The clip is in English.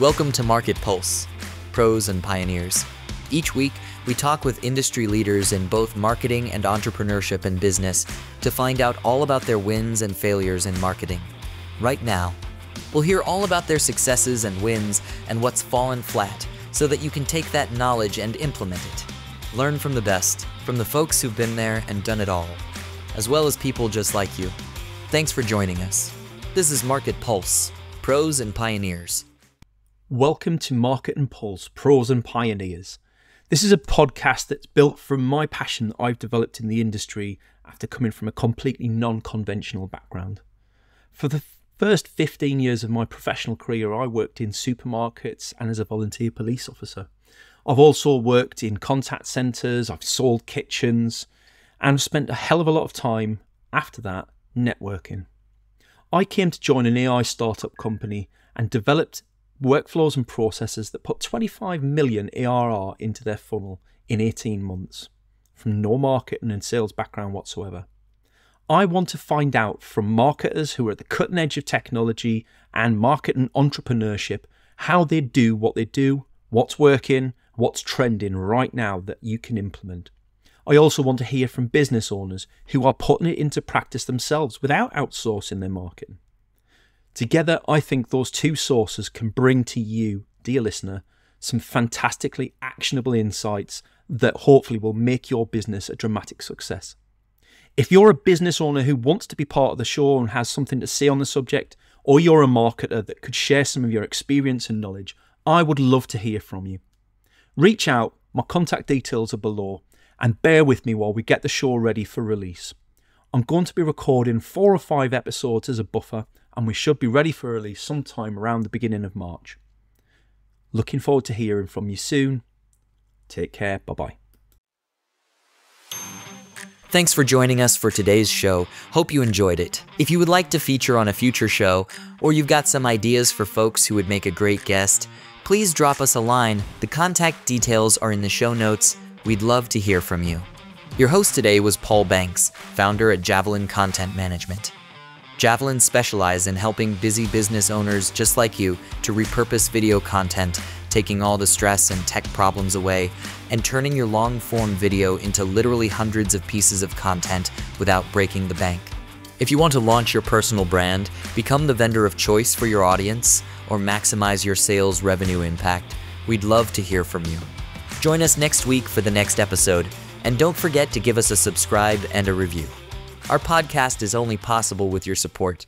Welcome to Market Pulse Pros and Pioneers. Each week, we talk with industry leaders in both marketing and entrepreneurship and business to find out all about their wins and failures in marketing. Right now, we'll hear all about their successes and wins and what's fallen flat so that you can take that knowledge and implement it. Learn from the best, from the folks who've been there and done it all, as well as people just like you. Thanks for joining us. This is Market Pulse Pros and Pioneers. Welcome to Market and Pulse Pros and Pioneers. This is a podcast that's built from my passion that I've developed in the industry after coming from a completely non conventional background. For the first 15 years of my professional career, I worked in supermarkets and as a volunteer police officer. I've also worked in contact centres, I've sold kitchens, and spent a hell of a lot of time after that networking. I came to join an AI startup company and developed workflows and processes that put 25 million ARR into their funnel in 18 months from no marketing and sales background whatsoever. I want to find out from marketers who are at the cutting edge of technology and marketing entrepreneurship how they do what they do, what's working, what's trending right now that you can implement. I also want to hear from business owners who are putting it into practice themselves without outsourcing their marketing. Together, I think those two sources can bring to you, dear listener, some fantastically actionable insights that hopefully will make your business a dramatic success. If you're a business owner who wants to be part of the show and has something to say on the subject, or you're a marketer that could share some of your experience and knowledge, I would love to hear from you. Reach out, my contact details are below, and bear with me while we get the show ready for release. I'm going to be recording four or five episodes as a buffer, and we should be ready for release sometime around the beginning of March. Looking forward to hearing from you soon. Take care. Bye bye. Thanks for joining us for today's show. Hope you enjoyed it. If you would like to feature on a future show, or you've got some ideas for folks who would make a great guest, please drop us a line. The contact details are in the show notes. We'd love to hear from you. Your host today was Paul Banks, founder at Javelin Content Management. Javelin specializes in helping busy business owners just like you to repurpose video content, taking all the stress and tech problems away, and turning your long form video into literally hundreds of pieces of content without breaking the bank. If you want to launch your personal brand, become the vendor of choice for your audience, or maximize your sales revenue impact, we'd love to hear from you. Join us next week for the next episode, and don't forget to give us a subscribe and a review. Our podcast is only possible with your support.